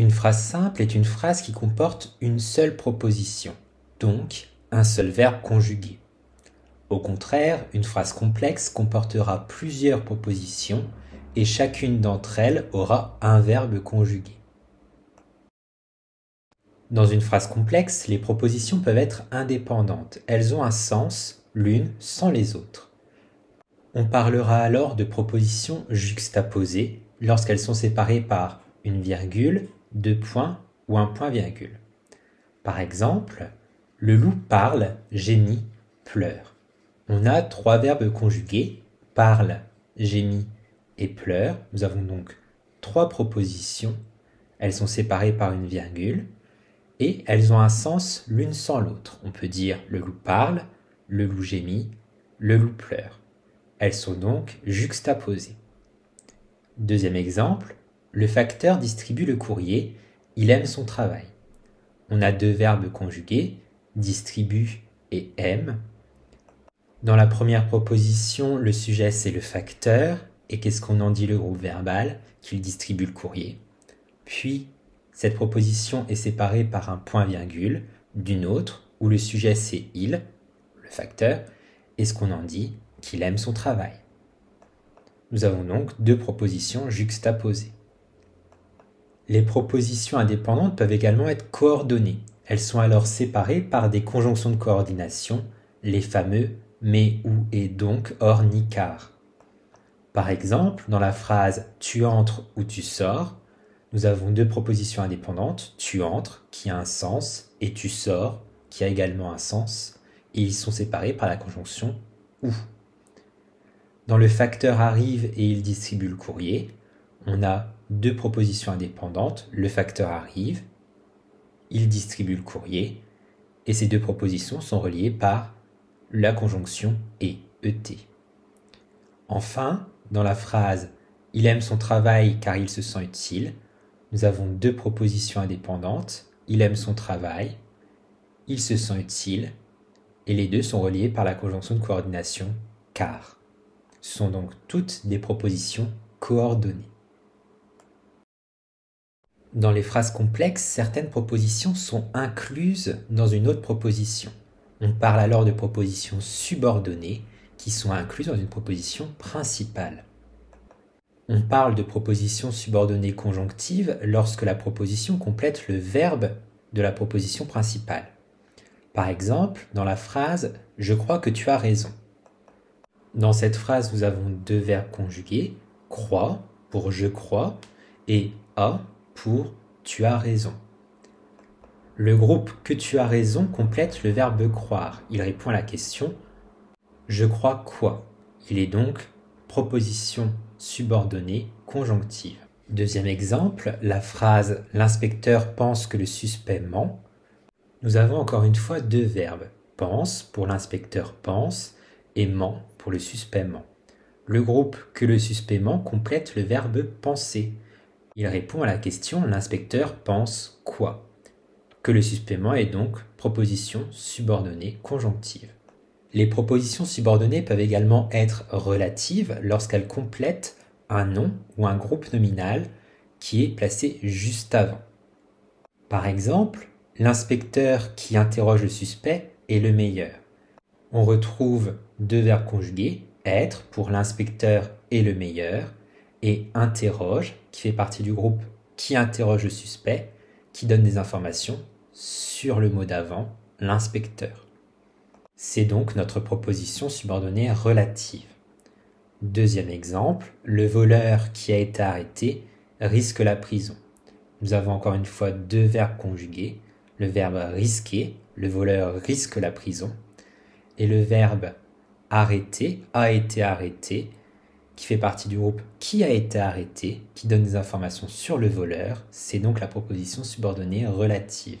Une phrase simple est une phrase qui comporte une seule proposition, donc un seul verbe conjugué. Au contraire, une phrase complexe comportera plusieurs propositions et chacune d'entre elles aura un verbe conjugué. Dans une phrase complexe, les propositions peuvent être indépendantes. Elles ont un sens l'une sans les autres. On parlera alors de propositions juxtaposées lorsqu'elles sont séparées par une virgule, deux points ou un point-virgule. Par exemple, le loup parle, gémit, pleure. On a trois verbes conjugués, parle, gémit et pleure. Nous avons donc trois propositions. Elles sont séparées par une virgule et elles ont un sens l'une sans l'autre. On peut dire le loup parle, le loup gémit, le loup pleure. Elles sont donc juxtaposées. Deuxième exemple, le facteur distribue le courrier, il aime son travail. On a deux verbes conjugués, distribue et aime. Dans la première proposition, le sujet c'est le facteur, et qu'est-ce qu'on en dit le groupe verbal Qu'il distribue le courrier? Puis cette proposition est séparée par un point-virgule d'une autre où le sujet c'est il, le facteur, et ce qu'on en dit qu'il aime son travail. Nous avons donc deux propositions juxtaposées. Les propositions indépendantes peuvent également être coordonnées. Elles sont alors séparées par des conjonctions de coordination, les fameux mais, ou et donc, or, ni, car. Par exemple, dans la phrase tu entres ou tu sors, nous avons deux propositions indépendantes, tu entres, qui a un sens, et tu sors, qui a également un sens, et ils sont séparés par la conjonction ou. Dans le facteur arrive et il distribue le courrier, on a deux propositions indépendantes, le facteur arrive, il distribue le courrier, et ces deux propositions sont reliées par la conjonction et, et. Enfin, dans la phrase il aime son travail car il se sent utile, nous avons deux propositions indépendantes. Il aime son travail, il se sent utile, et les deux sont reliés par la conjonction de coordination car. Ce sont donc toutes des propositions coordonnées. Dans les phrases complexes, certaines propositions sont incluses dans une autre proposition. On parle alors de propositions subordonnées qui sont incluses dans une proposition principale. On parle de proposition subordonnée conjonctive lorsque la proposition complète le verbe de la proposition principale. Par exemple, dans la phrase Je crois que tu as raison. Dans cette phrase, nous avons deux verbes conjugués, crois pour je crois et a pour tu as raison. Le groupe que tu as raison complète le verbe croire. Il répond à la question Je crois quoi Il est donc proposition subordonnée conjonctive. Deuxième exemple, la phrase L'inspecteur pense que le suspect ment. Nous avons encore une fois deux verbes, pense pour l'inspecteur pense et ment pour le suspect ment. Le groupe que le suspect ment complète le verbe penser. Il répond à la question L'inspecteur pense quoi? Que le suspect ment est donc proposition subordonnée conjonctive. Les propositions subordonnées peuvent également être relatives lorsqu'elles complètent un nom ou un groupe nominal qui est placé juste avant. Par exemple, l'inspecteur qui interroge le suspect est le meilleur. On retrouve deux verbes conjugués, être pour l'inspecteur est le meilleur, et interroge, qui fait partie du groupe qui interroge le suspect, qui donne des informations sur le mot d'avant, l'inspecteur. C'est donc notre proposition subordonnée relative. Deuxième exemple, le voleur qui a été arrêté risque la prison. Nous avons encore une fois deux verbes conjugués. Le verbe risquer, le voleur risque la prison, et le verbe arrêter, a été arrêté, qui fait partie du groupe qui a été arrêté, qui donne des informations sur le voleur. C'est donc la proposition subordonnée relative.